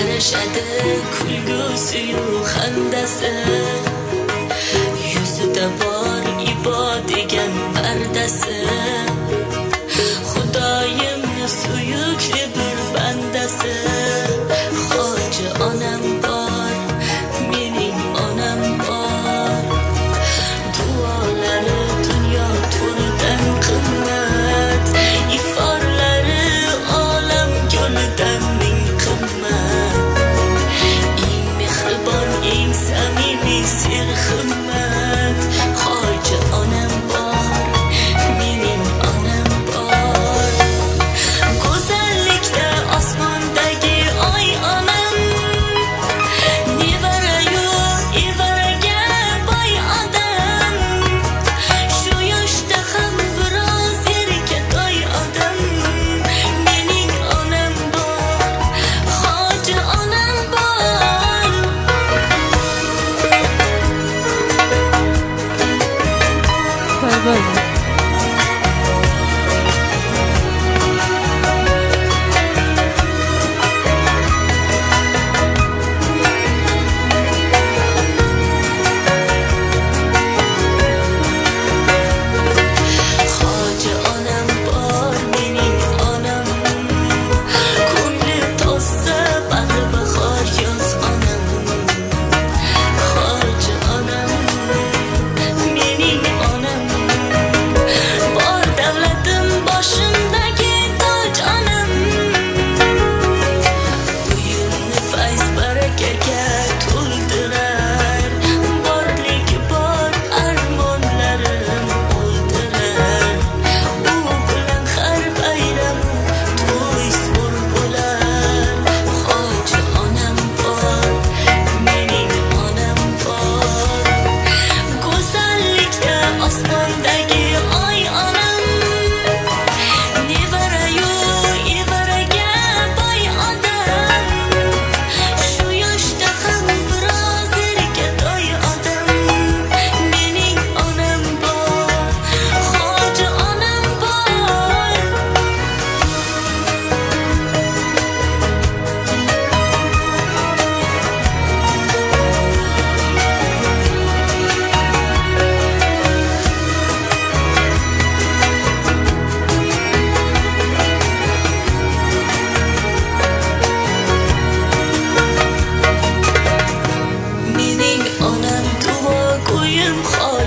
to'shadi kulgusiyu xandasi. Yuzida bor ibo degan pardasi. 没有。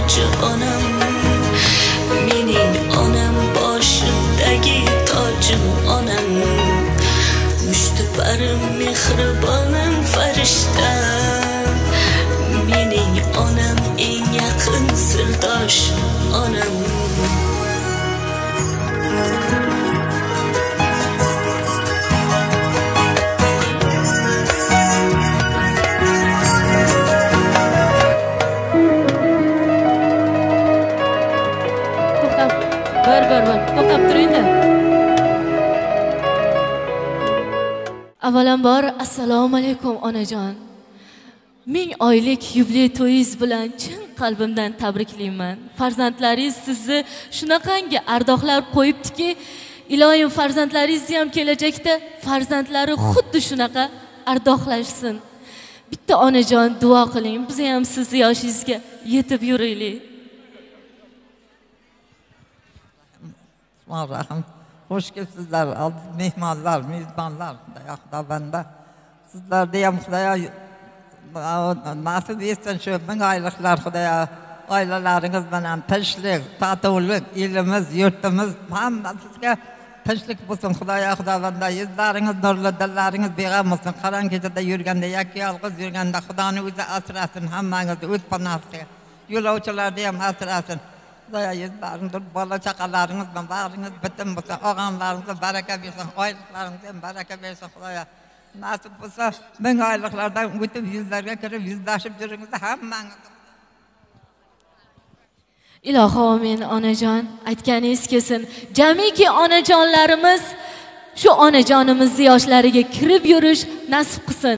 acı anam Benim anam başımdagi tacım anam. Müştübarım mihribanım farishtam avvalambor assalomu alaykum onajon. Ming oylik yubiley to'yingiz bilan chin qalbimdan tabriklayman farzandlaringiz sizni shunaqangi ardoqlar qo'yibdiki iloyim farzandlaringizni ham kelajakda farzandlari xuddi shunaqa ardoqlashsin. Bitta onajon duo qiling biz ham sizni yoshingizga yetib yuraylik. Rahim. Xush kelibsizlar, aziz mehmonlar, mezbonlar, Xudoyo xudobanda. Sizlarga ham Xudoyo nasib etsin shu ming oyliklar Xudoyo oilalaringiz bilan tinchlik, totuvlik, elimiz, yurtimiz hammasizga tinchlik bo'lsin Xudoyo xudobanda. Yuzlaringiz nurli, dillaringiz beg'am bo'lsin. Qarang kechada yurganda, yakka yolg'iz yurganda xudoni o'zi asrasin hammangizni o'z panohiga. Yo'lovchilarni ham asrasin. Xudoyo yuzlaringiz, bola chaqalaringiz bilan bag'ringiz bitim bo'lsin. Og'anlaringizga baraka bersin, oyliklaringizga ham baraka bersin Xudoyo. Nasib bo'lsa, ming oyliklardan o'tib yuzlarga kirib yuzlashib juringiz hammangiz ilohi omin onajon aytganingiz kelsin jamiki onajonlarimiz shu onajonimizni yoshlariga kirib yurish nasib qilsin